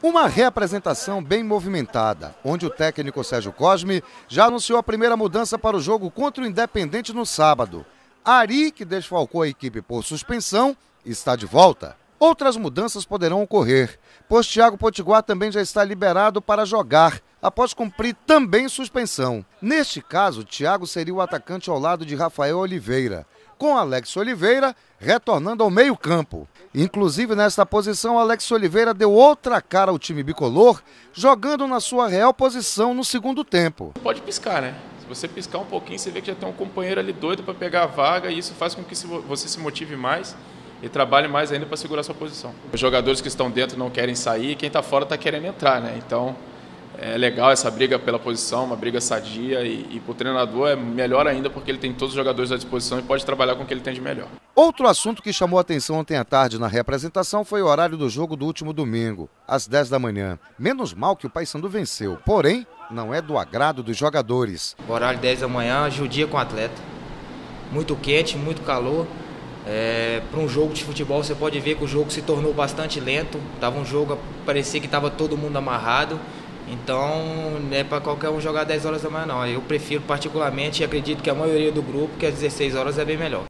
Uma reapresentação bem movimentada, onde o técnico Sérgio Cosme já anunciou a primeira mudança para o jogo contra o Independente no sábado. Ari, que desfalcou a equipe por suspensão, está de volta. Outras mudanças poderão ocorrer, pois Thiago Potiguar também já está liberado para jogar, após cumprir também suspensão. Neste caso, Thiago seria o atacante ao lado de Rafael Oliveira com Alex Oliveira retornando ao meio-campo. Inclusive, nesta posição, Alex Oliveira deu outra cara ao time bicolor, jogando na sua real posição no segundo tempo. Pode piscar, né? Se você piscar um pouquinho, você vê que já tem um companheiro ali doido para pegar a vaga e isso faz com que você se motive mais e trabalhe mais ainda para segurar sua posição. Os jogadores que estão dentro não querem sair, quem está fora está querendo entrar, né? Então, é legal essa briga pela posição, uma briga sadia e, e para o treinador é melhor ainda porque ele tem todos os jogadores à disposição e pode trabalhar com o que ele tem de melhor. Outro assunto que chamou atenção ontem à tarde na representação foi o horário do jogo do último domingo, às 10 da manhã. Menos mal que o Paysandu venceu, porém, não é do agrado dos jogadores. O horário 10 da manhã judia com o atleta. Muito quente, muito calor. É, para um jogo de futebol você pode ver que o jogo se tornou bastante lento. Tava um jogo, parecia que estava todo mundo amarrado. Então, não é para qualquer um jogar 10 horas da manhã, não. Eu prefiro particularmente e acredito que a maioria do grupo que às 16 horas é bem melhor.